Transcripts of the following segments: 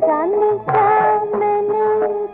جان کیا میں نے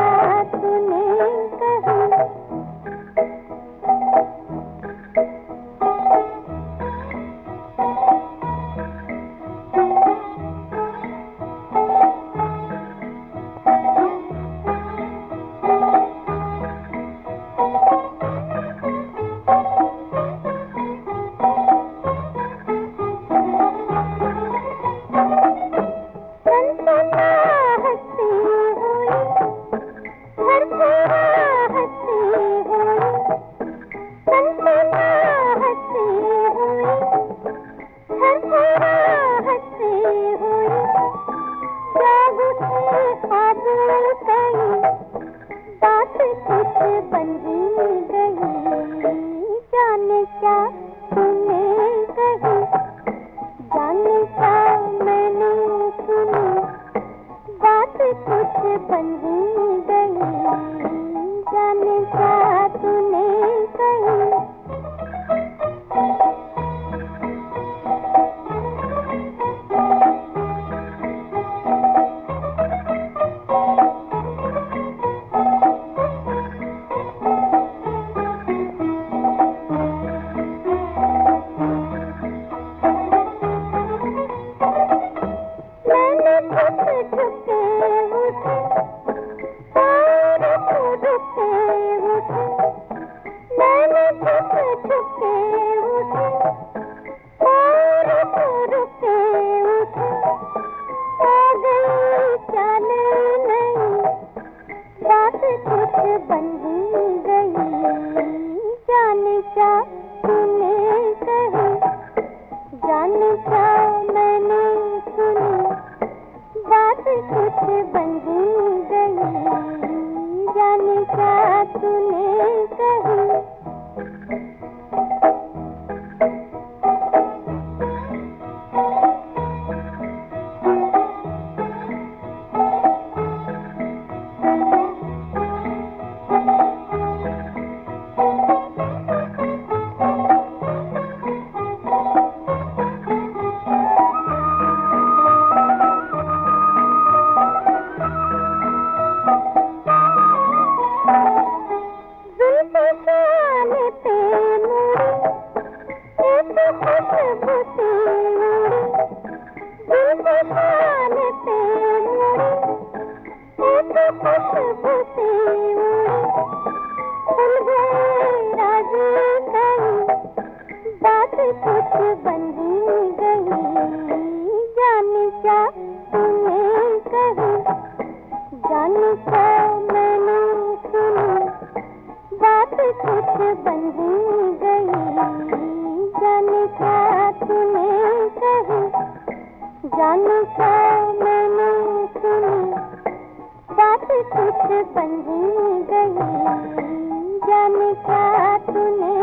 பண்பு بن گئی، جان کیا جان کیا میں نے سنی، بات کچھ بن گئی، جان کیا کہانی کچھ گئی جان کیا تم کچھ گئی